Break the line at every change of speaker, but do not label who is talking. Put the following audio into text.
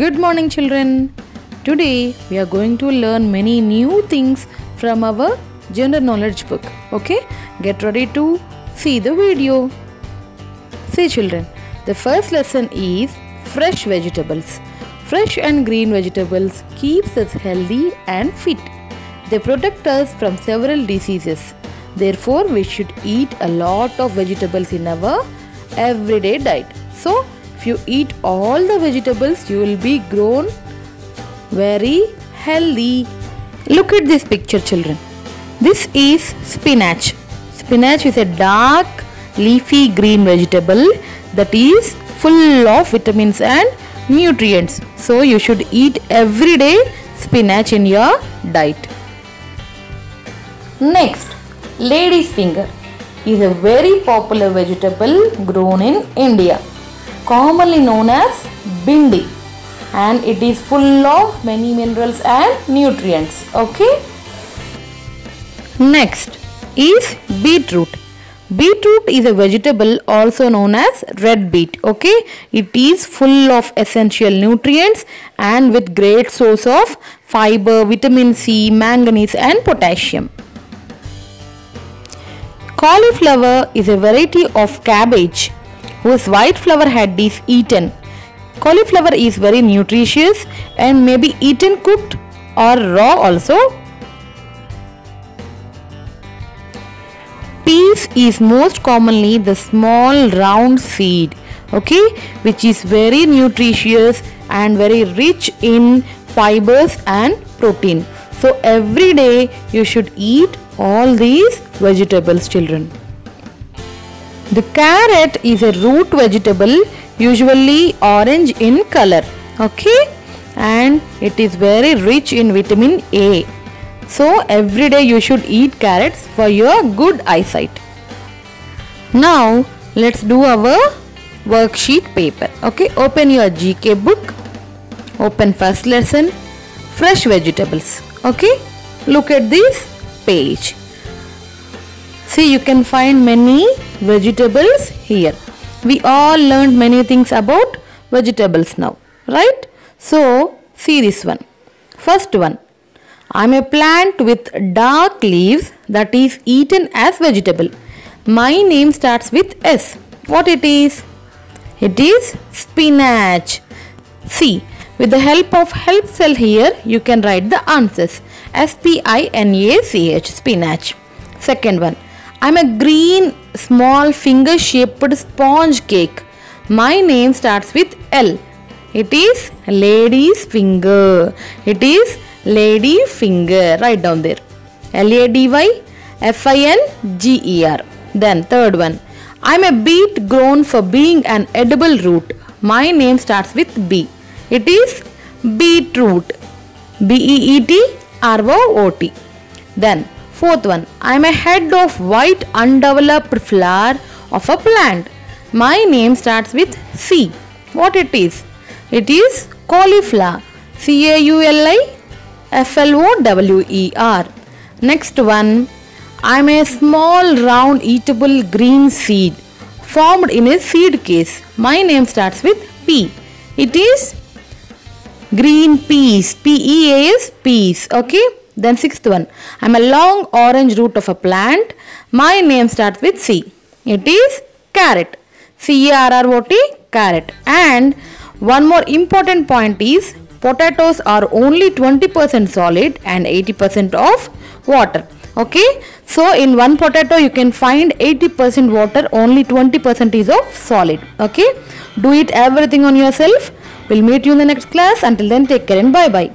Good morning, children. Today we are going to learn many new things from our general knowledge book. Okay, get ready to see the video. See, children, the first lesson is fresh vegetables. Fresh and green vegetables keeps us healthy and fit. They protect us from several diseases. Therefore, we should eat a lot of vegetables in our everyday diet. So, if you eat all the vegetables, you will be grown very healthy. Look at this picture, children. This is spinach. Spinach is a dark, leafy green vegetable that is full of vitamins and nutrients. So, you should eat every day spinach in your diet. Next, lady's finger is a very popular vegetable grown in India, commonly known as bhindi, and it is full of many minerals and nutrients. Okay. Next is beetroot. Beetroot is a vegetable also known as red beet. Okay, it is full of essential nutrients and with great source of fiber, vitamin C, manganese, and potassium. Cauliflower is a variety of cabbage whose white flower head is eaten. Cauliflower is very nutritious and may be eaten cooked or raw also. Peas is most commonly the small round seed, okay, which is very nutritious and very rich in fibers and protein. So every day you should eat all these vegetables, children. The carrot is a root vegetable, usually orange in color, okay, and it is very rich in vitamin A. So every day you should eat carrots for your good eyesight. Now let's do our worksheet paper. Okay, open your GK book. Open first lesson, fresh vegetables. Okay, look at this page. See, you can find many vegetables here. We all learned many things about vegetables now, right? So, see this one. First one, I am a plant with dark leaves that is eaten as vegetable. My name starts with S. What it is? It is spinach. See, with the help of help cell here, you can write the answers. S-P-I-N-A-C-H, spinach. Second one, I am a green small finger shaped sponge cake. My name starts with L. It is lady's finger. It is lady finger. Write down there. L A D Y F I N G E R. Then third one. I'm a beet grown for being an edible root. My name starts with B. It is beetroot. B E E T R O O T. Then fourth one. I'm a head of white undeveloped flower of a plant. My name starts with C. What it is? It is cauliflower. C A U L I F L O W E R. Next one. I am a small round eatable green seed formed in a seed case. My name starts with P. It is green peas. P E A S peas. Okay. Then sixth one. I am a long orange root of a plant. My name starts with C. It is carrot. C A R R O T carrot. And one more important point is potatoes are only 20% solid and 80% of water okay so in one potato you can find 80% water only 20% is of solid okay do it everything on yourself we'll meet you in the next class until then take care and bye bye